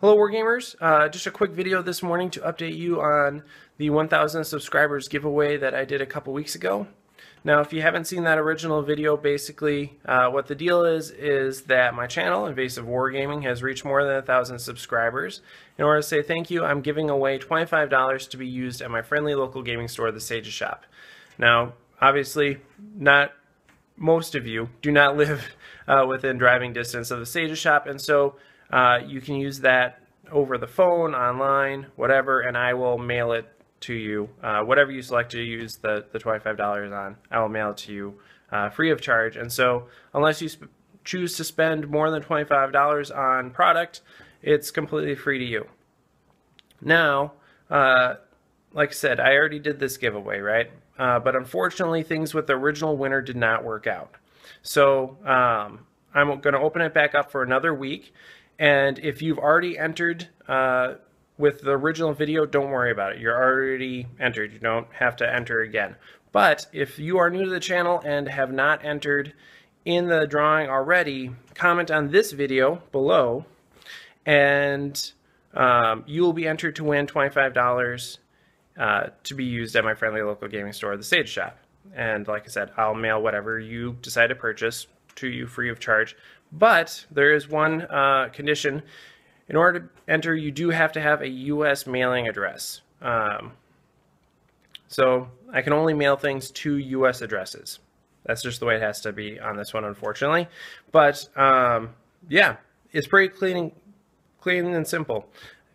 Hello Wargamers, uh, just a quick video this morning to update you on the 1000 subscribers giveaway that I did a couple weeks ago. Now if you haven't seen that original video, basically uh, what the deal is, is that my channel, Invasive Wargaming, has reached more than 1000 subscribers. In order to say thank you, I'm giving away $25 to be used at my friendly local gaming store, The Sage's Shoppe. Now, obviously, not most of you do not live uh, within driving distance of the Sage's Shoppe, and so uh, you can use that over the phone, online, whatever, and I will mail it to you. Uh, whatever you select to use the, the $25 on, I will mail it to you uh, free of charge. And so, unless you choose to spend more than $25 on product, it's completely free to you. Now, uh, like I said, I already did this giveaway, right? Uh, but unfortunately, things with the original winner did not work out. So um, I'm going to open it back up for another week. And if you've already entered uh, with the original video, don't worry about it. You're already entered. You don't have to enter again. But if you are new to the channel and have not entered in the drawing already, comment on this video below and um, you will be entered to win $25 uh, to be used at my friendly local gaming store, the Sage Shoppe. And like I said, I'll mail whatever you decide to purchase to you free of charge. But there is one uh, condition. In order to enter, you do have to have a U.S. mailing address. Um, so I can only mail things to U.S. addresses. That's just the way it has to be on this one, unfortunately. But um, yeah, it's pretty clean, clean and simple.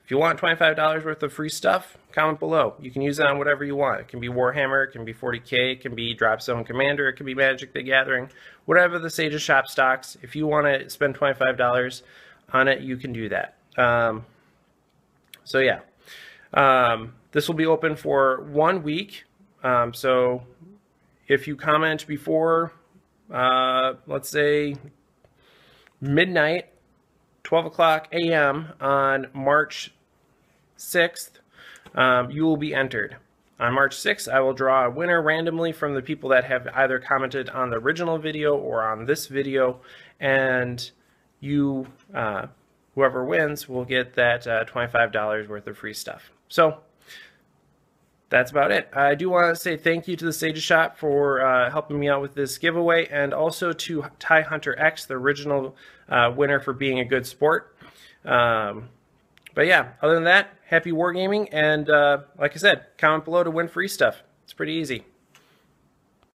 If you want $25 worth of free stuff, comment below. You can use it on whatever you want. It can be Warhammer, it can be 40k, it can be Dropzone Commander, it can be Magic the Gathering, whatever the Sage's Shoppe stocks. If you want to spend $25 on it, you can do that. Um, so yeah, um, this will be open for one week. Um, so if you comment before, uh, let's say, midnight 12 o'clock a.m. on March 6th, um, you will be entered. On March 6th, I will draw a winner randomly from the people that have either commented on the original video or on this video, and you, uh, whoever wins, will get that uh, $25 worth of free stuff. So that's about it. I do want to say thank you to the Sage's Shoppe for uh, helping me out with this giveaway and also to Ty Hunter X, the original uh, winner for being a good sport. Um, but yeah, other than that, happy wargaming, and uh, like I said, comment below to win free stuff. It's pretty easy.